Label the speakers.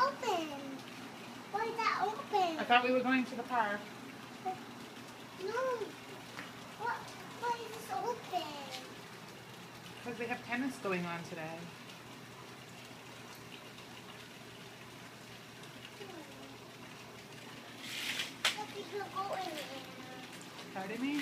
Speaker 1: open. Why is that open? I thought we were going to the park.
Speaker 2: No. What? Why is this open?
Speaker 1: Because they have tennis going on today.
Speaker 2: Hmm.
Speaker 1: Pardon me?